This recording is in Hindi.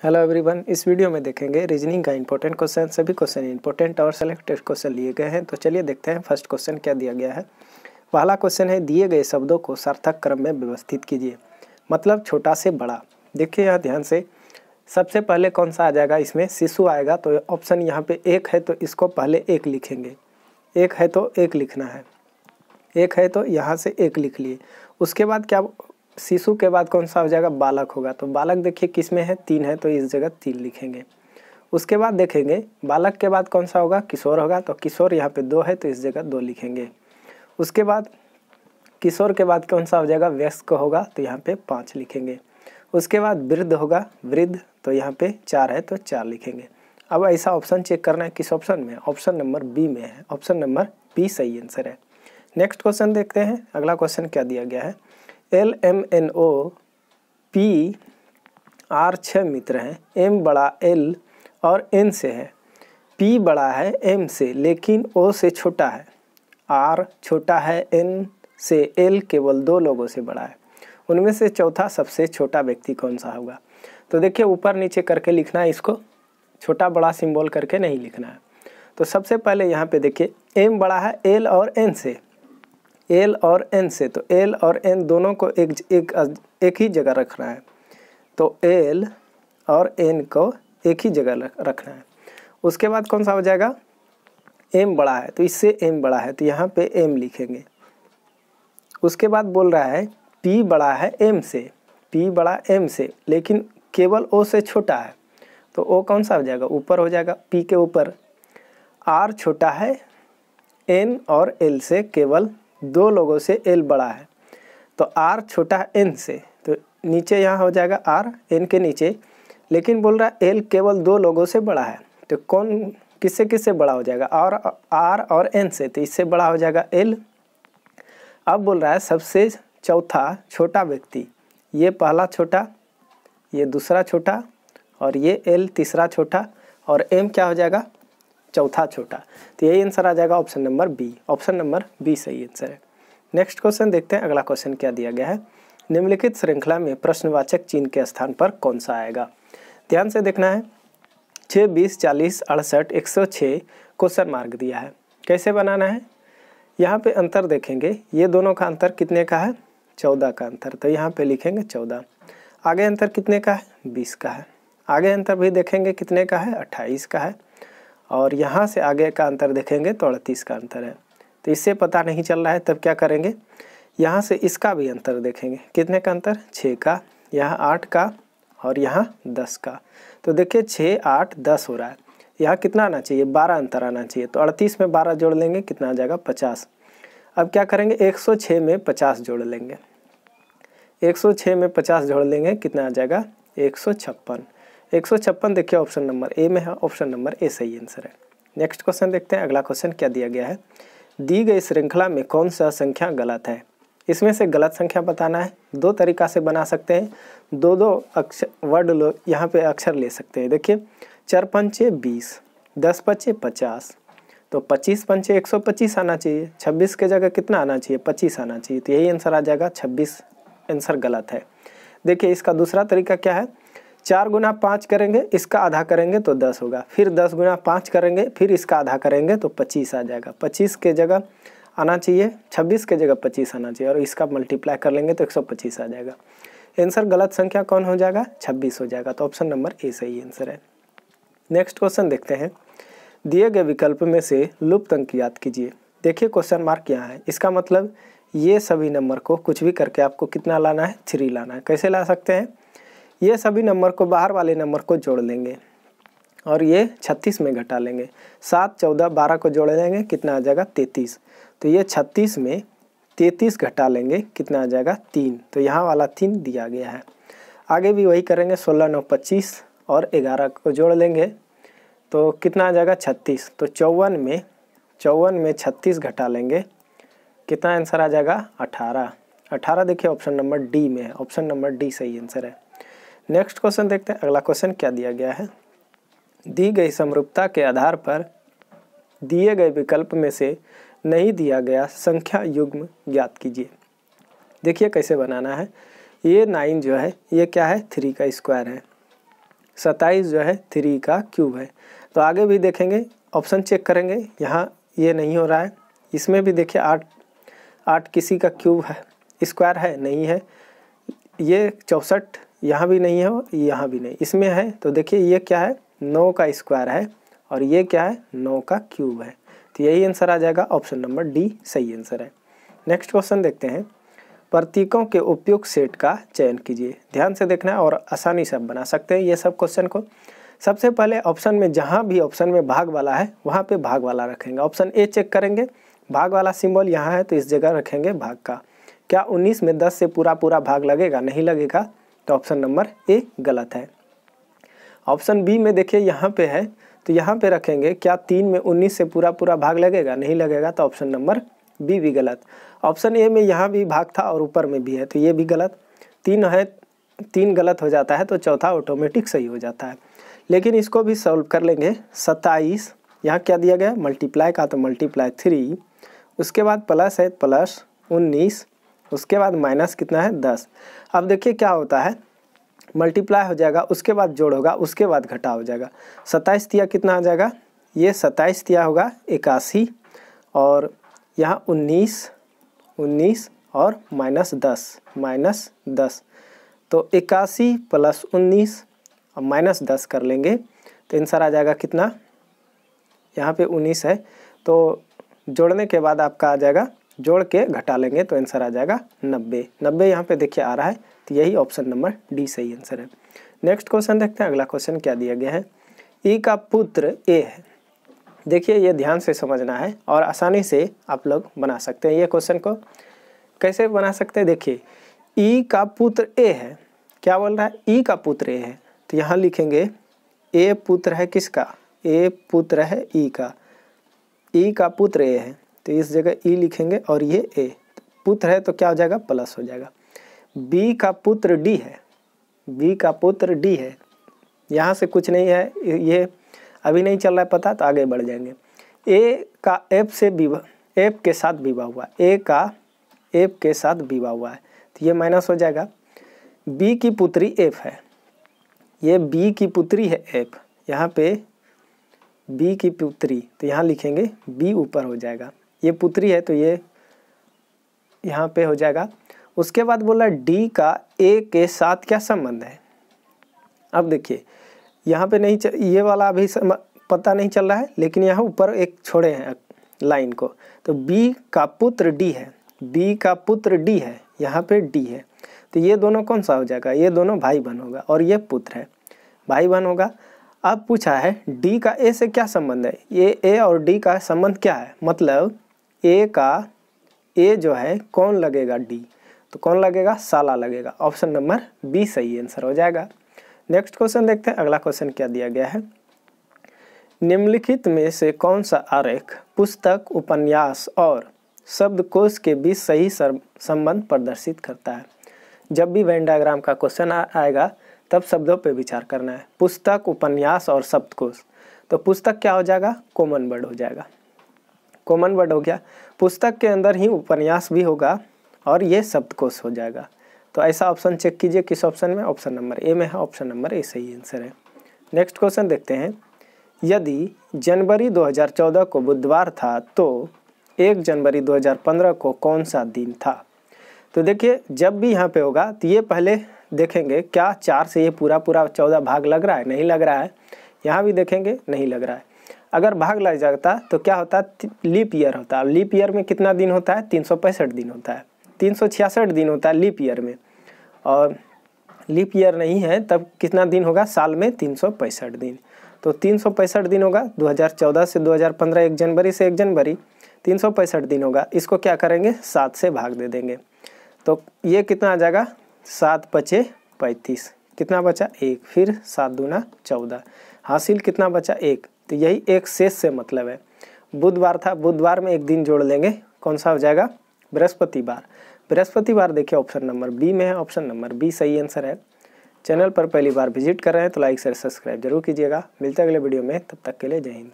हेलो एवरीवन इस वीडियो में देखेंगे रीजनिंग का इंपॉर्टेंट क्वेश्चन सभी क्वेश्चन इंपॉर्टेंट और सेलेक्टेड क्वेश्चन लिए गए हैं। तो चलिए देखते हैं फ़र्स्ट क्वेश्चन क्या दिया गया है। पहला क्वेश्चन है, दिए गए शब्दों को सार्थक क्रम में व्यवस्थित कीजिए। मतलब छोटा से बड़ा। देखिए यहाँ ध्यान से। सबसे पहले कौन सा आ जाएगा? इसमें शिशु आएगा तो ऑप्शन यहाँ पे एक है तो इसको पहले एक लिखेंगे। एक है तो एक लिखना है। एक है तो यहाँ से एक लिख लिए। उसके बाद क्या शिशु के बाद कौन सा हो जाएगा? बालक होगा। तो बालक देखिए किसमें है? तीन है तो इस जगह तीन लिखेंगे। उसके बाद देखेंगे, बालक के बाद कौन सा होगा? किशोर होगा। तो किशोर यहाँ पे दो है तो इस जगह दो लिखेंगे। उसके बाद किशोर के बाद कौन सा हो जाएगा? व्यस्क होगा तो यहाँ पे पाँच लिखेंगे। उसके बाद वृद्ध होगा, वृद्ध तो यहाँ पे चार है तो चार लिखेंगे। अब ऐसा ऑप्शन चेक करना है, किस ऑप्शन में? ऑप्शन नंबर बी में है। ऑप्शन नंबर बी सही आंसर है। नेक्स्ट क्वेश्चन देखते हैं। अगला क्वेश्चन क्या दिया गया है? L M N O, P, R छः मित्र हैं, एम बड़ा एल और एन से है। पी बड़ा है, एम से, लेकिन ओ से छोटा है। आर छोटा है, एन से, एल केवल दो लोगों से बड़ा है। उनमें से चौथा सबसे छोटा व्यक्ति कौन सा होगा? तो देखिए, ऊपर नीचे करके लिखना है इसको। छोटा बड़ा सिंबल करके नहीं लिखना है। तो सबसे पहले यहाँ पे देखिए, एम बड़ा है, एल और एन से। एल और एन से तो एल और एन दोनों को एक एक एक ही जगह रखना है। तो एल और एन को एक ही जगह रखना है। उसके बाद कौन सा हो जाएगा? एम बड़ा है तो इससे एम बड़ा है तो यहाँ पे एम लिखेंगे। उसके बाद बोल रहा है पी बड़ा है एम से पी बड़ा एम से, लेकिन केवल ओ से छोटा है। तो ओ कौन सा हो जाएगा? ऊपर हो जाएगा पी के ऊपर। आर छोटा है एन और एल से केवल दो लोगों से एल बड़ा है। तो आर छोटा है एन से तो नीचे यहाँ हो जाएगा आर एन के नीचे। लेकिन बोल रहा है एल केवल दो लोगों से बड़ा है तो कौन किससे किससे बड़ा हो जाएगा? और आर और एन से तो इससे बड़ा हो जाएगा एल अब बोल रहा है सबसे चौथा छोटा व्यक्ति, ये पहला छोटा, ये दूसरा छोटा, और ये एल तीसरा छोटा, और एम क्या हो जाएगा? चौथा छोटा। तो यही आंसर आ जाएगा option number B option number B सही आंसर है। नेक्स्ट क्वेश्चन देखते हैं। अगला क्वेश्चन क्या दिया गया है? निम्नलिखित श्रृंखला में प्रश्नवाचक चिन्ह के स्थान पर कौन सा आएगा? ध्यान से देखना है। छः बीस, चालीस, अड़सठ, एक सौ छः क्वेश्चन मार्क दिया है। कैसे बनाना है? यहाँ पे अंतर देखेंगे। ये दोनों का अंतर कितने का है? चौदह का अंतर। तो यहाँ पे लिखेंगे चौदह। आगे अंतर कितने का है? बीस का है। आगे अंतर भी देखेंगे कितने का है? अट्ठाईस का है। और यहाँ से आगे का अंतर देखेंगे तो अड़तीस का अंतर है। तो इससे पता नहीं चल रहा है, तब क्या करेंगे? यहाँ से इसका भी अंतर देखेंगे। कितने का अंतर? छः का। यहाँ आठ का और यहाँ दस का। तो देखिए, छः, आठ, दस हो रहा है। यहाँ कितना आना चाहिए? बारह अंतर आना चाहिए। तो अड़तीस में बारह जोड़ लेंगे, कितना आ जाएगा? पचास। अब क्या करेंगे? एक सौ छः में पचास जोड़ लेंगे। एक सौ छः में पचास जोड़ लेंगे, कितना आ जाएगा? एक सौ छप्पन। एक सौ छप्पन देखिए ऑप्शन नंबर ए में है ऑप्शन नंबर ए सही आंसर है। नेक्स्ट क्वेश्चन देखते हैं, अगला क्वेश्चन क्या दिया गया है? दी गई श्रृंखला में कौन सा संख्या गलत है? इसमें से गलत संख्या बताना है, दो तरीका से बना सकते हैं। दो दो अक्षर वर्ड लो, यहाँ पे अक्षर ले सकते हैं। देखिए, चार पंचे बीस, दस पच्चे पचास तो पच्चीस पंचे एक सौ पच्चीस आना चाहिए। छब्बीस के जगह कितना आना चाहिए? पच्चीस आना चाहिए। तो यही आंसर आ जाएगा, छब्बीस आंसर गलत है। देखिए, इसका दूसरा तरीका क्या है? चार गुना पाँच करेंगे, इसका आधा करेंगे तो दस होगा। फिर दस गुना पाँच करेंगे, फिर इसका आधा करेंगे तो पच्चीस आ जाएगा। पच्चीस के जगह आना चाहिए, छब्बीस के जगह पच्चीस आना चाहिए और इसका मल्टीप्लाई कर लेंगे तो एक सौ पच्चीस आ जाएगा। आंसर गलत संख्या कौन हो जाएगा? छब्बीस हो जाएगा। तो ऑप्शन नंबर ए सही आंसर है। नेक्स्ट क्वेश्चन देखते हैं। दिए गए विकल्प में से लुप्त अंक याद कीजिए। देखिए क्वेश्चन मार्क यहाँ है। इसका मतलब ये सभी नंबर को कुछ भी करके आपको कितना लाना है? थ्री लाना है। कैसे ला सकते हैं? ये सभी नंबर को, बाहर वाले नंबर को जोड़ लेंगे और ये छत्तीस में घटा लेंगे। सात, चौदह, बारह को जोड़ लेंगे, कितना आ जाएगा? तैतीस। तो ये छत्तीस में तैतीस घटा लेंगे, कितना आ जाएगा? तीन। तो यहाँ वाला तीन दिया गया है। आगे भी वही करेंगे, सोलह, नौ, पच्चीस और ग्यारह को जोड़ लेंगे। तो कितना आ जाएगा? छत्तीस। तो चौवन में चौवन में छत्तीस घटा लेंगे, कितना आंसर आ जाएगा? अठारह। अठारह देखिए, ऑप्शन नंबर डी में है। ऑप्शन नंबर डी सही आंसर है। नेक्स्ट क्वेश्चन देखते हैं। अगला क्वेश्चन क्या दिया गया है? दी गई समरूपता के आधार पर दिए गए विकल्प में से नहीं दिया गया संख्या युग्म ज्ञात कीजिए। देखिए कैसे बनाना है। ये नाइन जो है, ये क्या है? थ्री का स्क्वायर है। सत्ताईस जो है, थ्री का क्यूब है। तो आगे भी देखेंगे, ऑप्शन चेक करेंगे। यहाँ ये नहीं हो रहा है। इसमें भी देखिए, आठ आठ किसी का क्यूब है, स्क्वायर है, नहीं है। ये चौंसठ यहाँ भी नहीं है यहाँ भी नहीं। इसमें है तो देखिए ये क्या है? नौ का स्क्वायर है और ये क्या है? नौ का क्यूब है। तो यही आंसर आ जाएगा ऑप्शन नंबर डी, सही आंसर है। नेक्स्ट क्वेश्चन देखते हैं। प्रतीकों के उपयुक्त सेट का चयन कीजिए। ध्यान से देखना है और आसानी से आप बना सकते हैं ये सब क्वेश्चन को। सबसे पहले ऑप्शन में जहाँ भी ऑप्शन में भाग वाला है, वहाँ पे भाग वाला रखेंगे। ऑप्शन ए चेक करेंगे। भाग वाला सिंबल यहाँ है तो इस जगह रखेंगे भाग का। क्या 19 में 10 से पूरा पूरा भाग लगेगा? नहीं लगेगा। तो ऑप्शन नंबर ए गलत है। ऑप्शन बी में देखिए यहाँ पे है तो यहाँ पे रखेंगे, क्या तीन में 19 से पूरा पूरा भाग लगेगा? नहीं लगेगा तो ऑप्शन नंबर बी भी गलत। ऑप्शन ए में यहाँ भी भाग था और ऊपर में भी है तो ये भी गलत। तीन है, तीन गलत हो जाता है तो चौथा ऑटोमेटिक सही हो जाता है। लेकिन इसको भी सॉल्व कर लेंगे, सत्ताईस, यहाँ क्या दिया गया? मल्टीप्लाई का तो मल्टीप्लाई थ्री उसके बाद प्लस है प्लस उन्नीस उसके बाद माइनस कितना है? दस। अब देखिए क्या होता है। मल्टीप्लाई हो जाएगा, उसके बाद जोड़ होगा, उसके बाद घटा हो जाएगा। सत्ताईस तिया कितना आ जाएगा? ये सत्ताईस तिया होगा, इक्यासी। और यहाँ उन्नीस उन्नीस और माइनस दस माइनस दस। तो इक्यासी प्लस उन्नीस और माइनस दस कर लेंगे। तो आंसर आ जाएगा कितना? यहाँ पे उन्नीस है। तो जोड़ने के बाद आपका आ जाएगा जोड़ के घटा लेंगे तो आंसर आ जाएगा नब्बे। नब्बे यहाँ पे देखिए आ रहा है तो यही ऑप्शन नंबर डी सही आंसर है। नेक्स्ट क्वेश्चन देखते हैं। अगला क्वेश्चन क्या दिया गया है? ई का पुत्र ए है। देखिए, ये ध्यान से समझना है और आसानी से आप लोग बना सकते हैं ये क्वेश्चन को। कैसे बना सकते हैं? देखिए ई का पुत्र ए है। क्या बोल रहा है? ई का पुत्र ए है। तो यहाँ लिखेंगे ए पुत्र है किसका? ए पुत्र है ई का। ई का पुत्र ए है। तो इस जगह ई लिखेंगे और ये ए। पुत्र है तो क्या हो जाएगा? प्लस हो जाएगा। बी का पुत्र डी है। बी का पुत्र डी है। यहाँ से कुछ नहीं है। ये अभी नहीं चल रहा है पता तो आगे बढ़ जाएँगे। ए का एफ़ से विवाह एफ़ के साथ विवाह हुआ। ए का एफ़ के साथ विवाह हुआ है। तो ये माइनस हो जाएगा। बी की पुत्री एफ़ है। ये बी की पुत्री है एफ़। यहाँ पे बी की पुत्री तो यहाँ लिखेंगे बी ऊपर हो जाएगा। ये पुत्री है तो ये यहाँ पे हो जाएगा। उसके बाद बोला डी का ए के साथ क्या संबंध है? अब देखिए यहाँ पे नहीं चल, ये वाला अभी पता नहीं चल रहा है लेकिन यहाँ ऊपर एक छोड़े हैं लाइन को। तो बी का पुत्र डी है। बी का पुत्र डी है। यहाँ पे डी है। तो ये दोनों कौन सा हो जाएगा? ये दोनों भाई बहन होगा और ये पुत्र है। भाई बहन होगा। अब पूछा है डी का ए से क्या संबंध है? ये ए और डी का संबंध क्या है? मतलब ए का ए जो है, कौन लगेगा डी तो कौन लगेगा? साला लगेगा। ऑप्शन नंबर बी सही आंसर हो जाएगा। नेक्स्ट क्वेश्चन देखते हैं। अगला क्वेश्चन क्या दिया गया है? निम्नलिखित में से कौन सा आरेख, पुस्तक, उपन्यास और शब्दकोश के बीच सही संबंध प्रदर्शित करता है? जब भी वेन डायग्राम का क्वेश्चन आएगा, तब शब्दों पर विचार करना है। पुस्तक, उपन्यास और शब्दकोश। तो पुस्तक क्या हो जाएगा? कॉमन वर्ड हो जाएगा। कॉमन वर्ड हो गया, पुस्तक के अंदर ही उपन्यास भी होगा और ये शब्दकोश हो जाएगा। तो ऐसा ऑप्शन चेक कीजिए किस ऑप्शन में? ऑप्शन नंबर ए में है ऑप्शन नंबर ए सही आंसर है। नेक्स्ट क्वेश्चन देखते हैं। यदि जनवरी 2014 को बुधवार था तो एक जनवरी 2015 को कौन सा दिन था? तो देखिए, जब भी यहाँ पे होगा तो ये पहले देखेंगे क्या चार से ये पूरा पूरा चौदह भाग लग रहा है, नहीं लग रहा है। यहाँ भी देखेंगे, नहीं लग रहा है। अगर भाग लग जाता तो क्या होता? लीप ईयर होता। है लीप ईयर में कितना दिन होता है? तीन सौ पैंसठ दिन होता है। तीन सौ छियासठ दिन होता है लीप ईयर में। और लीप ईयर नहीं है, तब कितना दिन होगा? साल में तीन सौ पैंसठ दिन। तो तीन सौ पैंसठ दिन होगा 2014 से 2015 एक जनवरी से एक जनवरी। तीन सौ पैंसठ दिन होगा। इसको क्या करेंगे? सात से भाग दे देंगे। तो ये कितना आ जाएगा? सात पचे पैंतीस। कितना बचा? एक। फिर सात दूना चौदह। हासिल कितना बचा? एक। तो यही एक शेष से मतलब है। बुधवार था, बुधवार में एक दिन जोड़ लेंगे। कौन सा हो जाएगा? बृहस्पतिवार। बृहस्पतिवार देखिए ऑप्शन नंबर बी में है, ऑप्शन नंबर बी सही आंसर है। चैनल पर पहली बार विज़िट कर रहे हैं तो लाइक, शेयर, सब्सक्राइब ज़रूर कीजिएगा। मिलते अगले वीडियो में, तब तक के लिए जय हिंद।